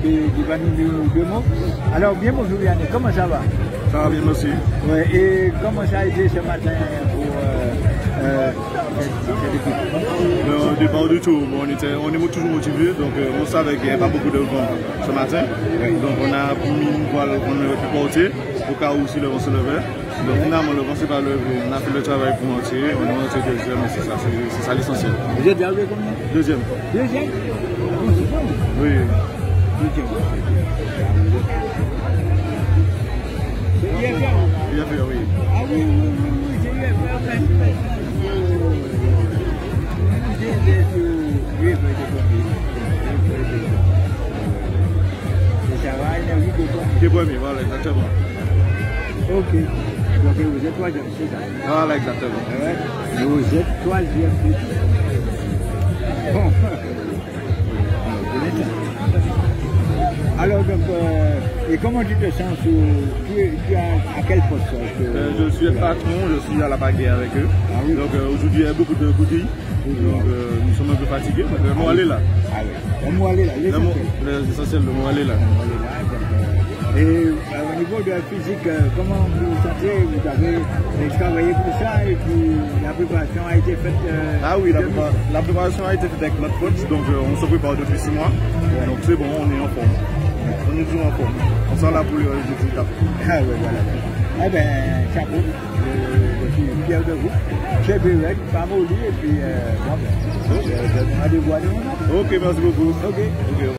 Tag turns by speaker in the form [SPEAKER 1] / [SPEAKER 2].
[SPEAKER 1] qui, qui va nous dire deux mots. Alors, bien bonjour Yannick, comment ça va?
[SPEAKER 2] Ça va bien, merci.
[SPEAKER 1] ouais, Et comment ça a été ce matin pour euh, euh,
[SPEAKER 2] Le départ du bon, on, était, on est toujours motivé, donc euh, on savait qu'il n'y avait pas beaucoup de vent ce matin. Donc on a mis une voile qu'on aurait pu porter au cas où si le vent se levait. Donc finalement le vent s'est pas levé, on a fait le travail pour monter, on est monté deuxième, c'est ça, ça l'essentiel.
[SPEAKER 1] Vous êtes arrivé combien?
[SPEAKER 2] Deuxième,
[SPEAKER 1] Deuxième?
[SPEAKER 2] Oui.
[SPEAKER 1] Qué
[SPEAKER 2] buen mi vale, está bueno.
[SPEAKER 1] Ok. Donc vous êtes troisième, c'est ça.
[SPEAKER 2] Ah, voilà, exactement.
[SPEAKER 1] Ouais. Vous êtes troisième. Alors donc, euh, et comment tu te sens tu, es- tu à, quel poste euh,
[SPEAKER 2] Euh, je suis patron, je suis à la bagarre avec eux.
[SPEAKER 1] Ah oui.
[SPEAKER 2] Donc euh, aujourd'hui il y a beaucoup de bouteilles. Donc nous sommes un peu fatigués, mais le mot aller là.
[SPEAKER 1] Ah oui. Va aller là,
[SPEAKER 2] Le
[SPEAKER 1] l'essentiel.
[SPEAKER 2] Le mot aller là.
[SPEAKER 1] Et au niveau de la physique, comment vous vous sentez? Vous avez travaillé pour ça et puis la préparation a été faite
[SPEAKER 2] Ah oui, la,
[SPEAKER 1] de-
[SPEAKER 2] prépa- la préparation a été faite avec notre coach, donc on se prépare depuis six mois. Donc c'est bon, on est en forme. On est toujours en forme. On sent là pour les résultats.
[SPEAKER 1] Ah oui, voilà. Eh bien, chapeau. Je, je suis fier de vous. Béret, pas maudit, et puis, euh, bon, ben, euh, rendez-vous à demain.
[SPEAKER 2] Ok, merci beaucoup.
[SPEAKER 1] Ok.
[SPEAKER 2] Ok.